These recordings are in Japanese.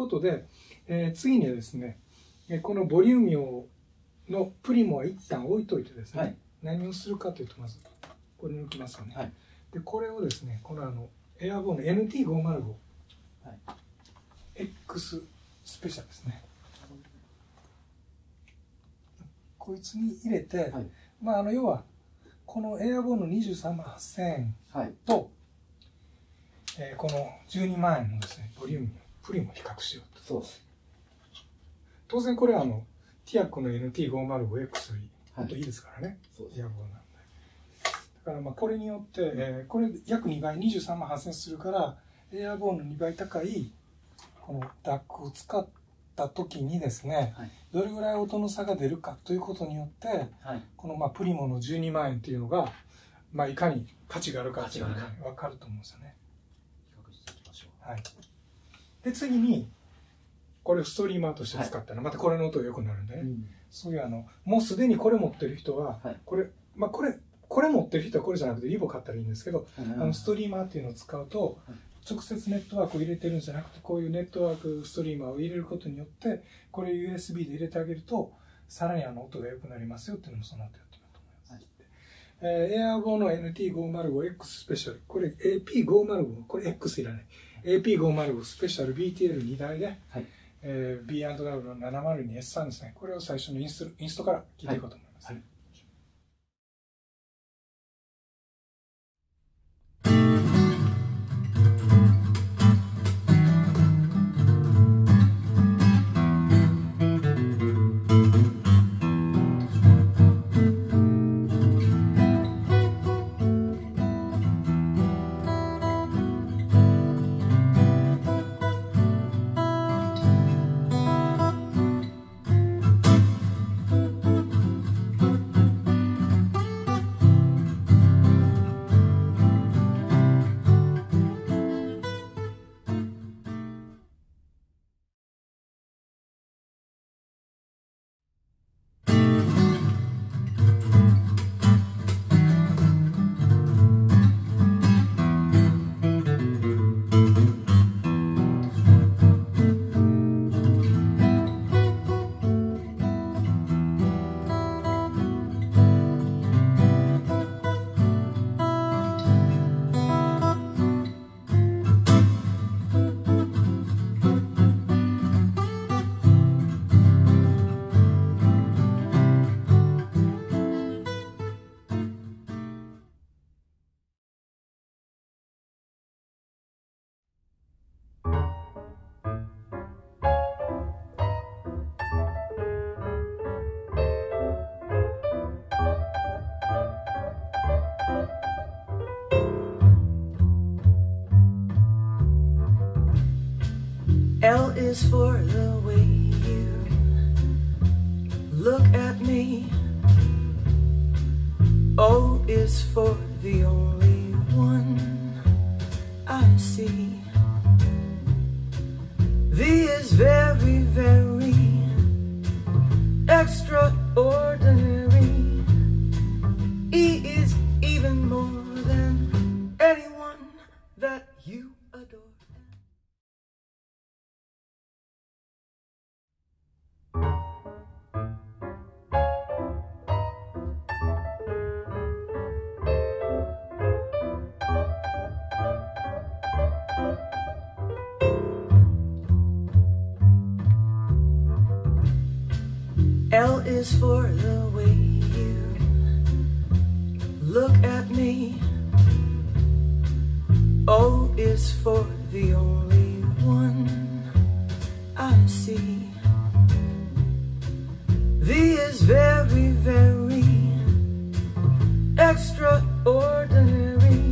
ことで、えー、次にはですね、このボリューミオのプリモは一旦置いといてですね、はい、何をするかというとまずこれ抜きますよね、はい、でこれをですねこのあのエアボーンの NT505、はい、X スペシャルですね。こいつに入れて、まああの要はこのエアボーンの23万8000円と、えー、この12万円のですねボリュームのプリも比較しようと。そう当然これはあのティアックの NT505X よりもっといいですからね、はい、エアボーンなんで。だからまあこれによって、えー、これ約2倍23万8000円するからエアボーンの2倍高いこのダックを使った時にですね、はい、どれぐらい音の差が出るかということによって、はい、このまあプリモの12万円っていうのが、まあ、いかに価値があるかっていうのが分か。ると思うんですよね。はい、で次にこれストリーマーとして使ったら、はい、またこれの音が良くなるんでね、うん、そういうあのもうすでにこれ持ってる人は、はい、これまあこれこれ持ってる人はこれじゃなくてリボ買ったらいいんですけど、うん、あのストリーマーっていうのを使うと、直接ネットワークを入れてるんじゃなくてこういうネットワークストリーマーを入れることによってこれ USB で入れてあげるとさらにあの音が良くなりますよっていうのもその後やってみようと思います。はい、えー、エアーボの NT505X スペシャルこれ AP505 これ X いらない AP505 スペシャル BTL2 台で、はい。えー、B&W の 702S3 ですね。これを最初のインストインストから聞いていこうと思います。はいはい is for the way you look at me. O is for the only one I see. V is very, very L is for the way you look at me. O is for the only one I see. V is very, very extraordinary.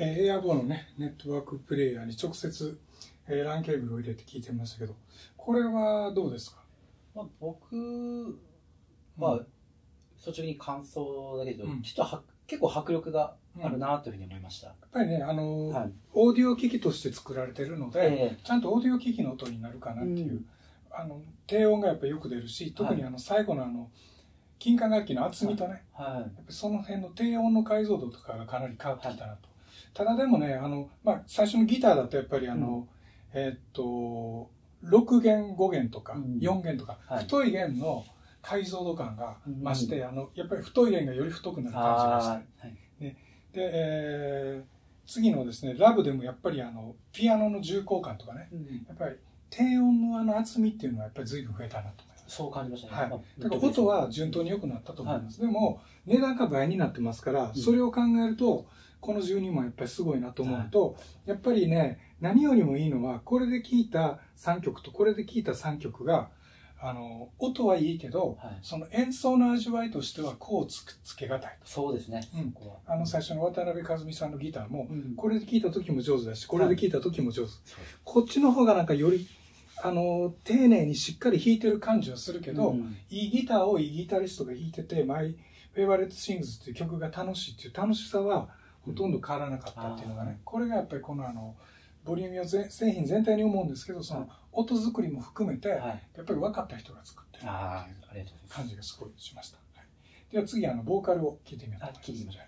えエアボーのね、ネットワークプレイヤーに直接、えー、ランケーブルを入れて聞いてましたけど、これはどうですか、まあ、僕は、うん、率直に感想だけど、うん、ちょっとは結構迫力があるなというふうに思いました。やっぱりね、あの、はい、オーディオ機器として作られてるので、えー、ちゃんとオーディオ機器の音になるかなっていう、うん、あの、低音がやっぱりよく出るし、特にあの、最後のあの、金管楽器の厚みとね、はい、やっぱその辺の低音の解像度とかがかなり変わってきたなと。ただでもね、あの、まあ、最初のギターだとやっぱりあの、うん、えー、っと、6弦、5弦とか、4弦とか、はい、太い弦の解像度感が増して、うん、あの、やっぱり太い弦がより太くなる感じがして、はい。ね、で、えー、次のですね、ラブでもやっぱりあの、ピアノの重厚感とかね、うん、やっぱり低音のあの厚みっていうのはやっぱり随分増えたなと思います。そう感じましたね。はい。だから音は順当に良くなったと思います。はい、でも、値段が倍になってますから、それを考えると、この12もやっぱりすごいなと思うと、はい、やっぱりね、何よりもいいのは、これで聴いた3曲とこれで聴いた3曲が、あの、音はいいけど、はい、その演奏の味わいとしては、こうつつけがたい。そうですね。うん。あの、最初の渡辺和美さんのギターも、うん、これで聴いた時も上手だし、これで聴いた時も上手。はい、こっちの方がなんかより、あの、丁寧にしっかり弾いてる感じはするけど、うん、いいギターをいいギタリストが弾いてて、マイ・フェイバレット・シングスっていう曲が楽しいっていう楽しさは、ほとんど変わらなかったっていうのがね、これがやっぱりこのあの、 Volumio 製品全体に思うんですけど、その音作りも含めて、やっぱり分かった人が作ってるっていう感じがすごいしました。はい、では次、あの、ボーカルを聞いてみようと思います。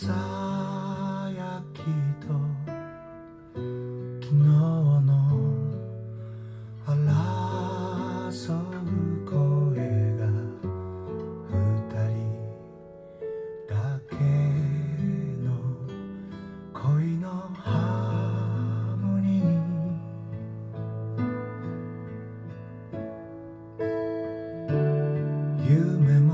さやきと昨日の争う声が二人だけの恋のハーモニー。夢も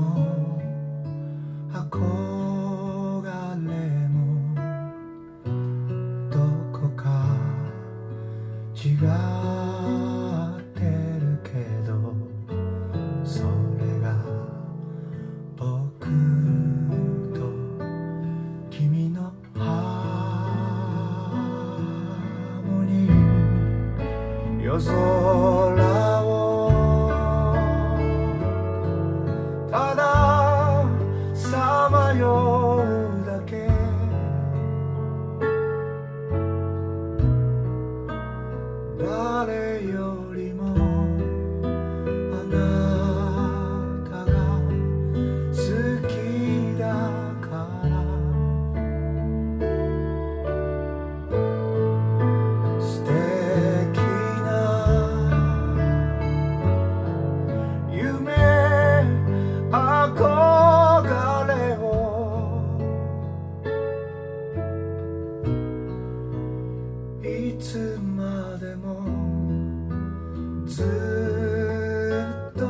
ずっと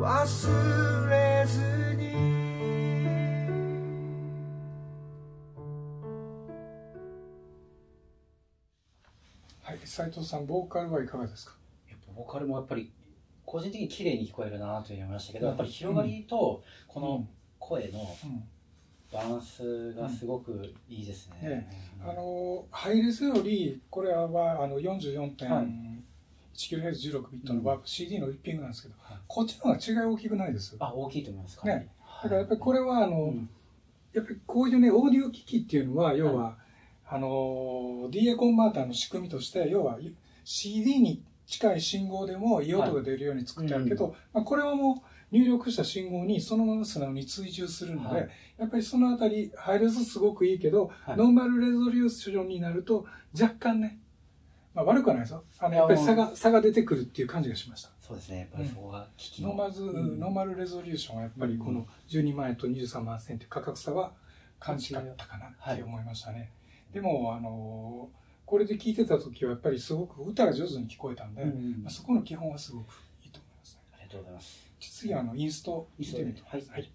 忘れずに。はい斉藤さんボーカルはいかがですか？ボーカルもやっぱり個人的に綺麗に聞こえるなと思いましたけど、やっぱり広がりとこの声のバランスがすごくいいですね。うんうん、あのハイレスよりこれはあの44点、はい。44.1kHz16 ビットのワープ、うん、CD のリッピングなんですけど、はい、こっちの方が違い大きくないです。あ大きいと思いますか。ね。だからやっぱりこれはあの、うん、やっぱりこういうねオーディオ機器っていうのは要は、はい、あの DA コンバーターの仕組みとして要は CD に近い信号でもいい音が出るように作ってあるけど、はいうん、まあ、これはもう入力した信号にそのまま素直に追従するので、はい、やっぱりそのあたりハイレスすごくいいけど、はい、ノーマルレゾリューションになると若干ね、まあ、悪くはないですよ。あのやっぱり差が差が出てくるっていう感じがしました。そうですねやっぱりそこが機器の、うん、ノーマル、うん、ノーマルレゾリューションはやっぱりこの12万円と23万円っていう価格差は大きかったかなって思いましたね、でもあのーこれで聴いてた時はやっぱりすごく歌が上手に聞こえたんで、うん、まあ、そこの基本はすごくいいと思います、ね、ありがとうございます。次はあのインスト見てみて。ください。はい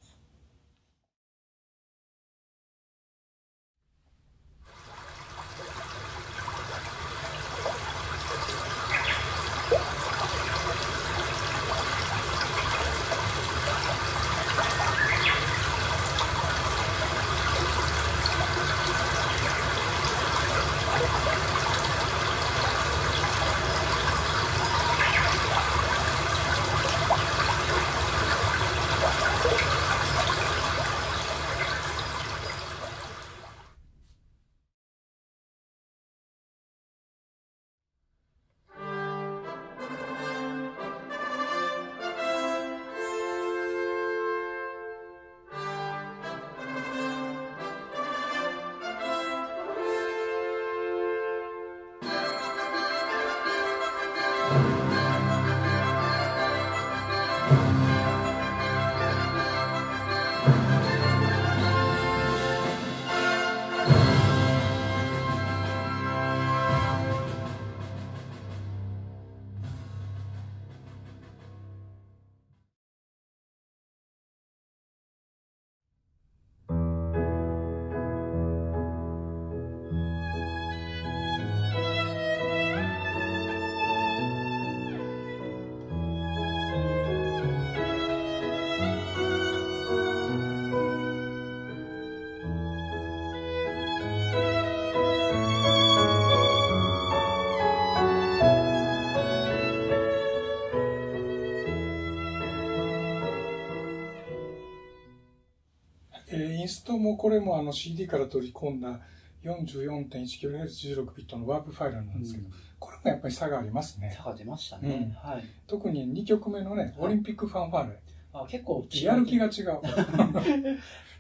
ストもこれもあの CD から取り込んだ 44.1kHz16 ビットのワープファイルなんですけど、うん、これもやっぱり差がありますね。差が出ましたね。うん、はい、特に2曲目のね、オリンピックファンファーレ。あ結構やる気が違う。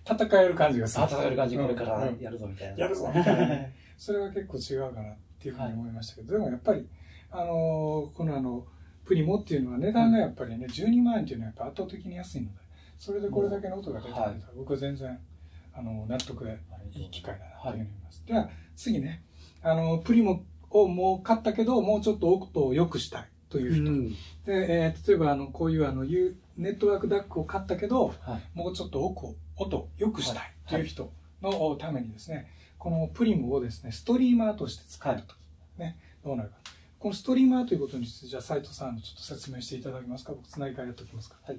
戦える感じがする。戦える感じ、これからやるぞみたいな。やるぞみたいな、それは結構違うかなっていうふうに思いましたけど、はい、でもやっぱり、あのー、このあの、プリモっていうのは値段がやっぱりね、12万円っていうのはやっぱ圧倒的に安いので、それでこれだけの音が出てくると、僕は全然、あの納得でいい機会だなというふうに思います。では次ね、あのプリモをもう買ったけどもうちょっと音を良くしたいという人、うん、でえー、例えばあのこういうあのネットワークダックを買ったけど、はい、もうちょっと奥を音を良くしたいという人のためにですね、このプリモをですねストリーマーとして使えると。ね。どうなるか。このストリーマーということについてじゃあ斉藤さんちょっと説明していただけますか。僕つなぎ替えやっておきますか。はい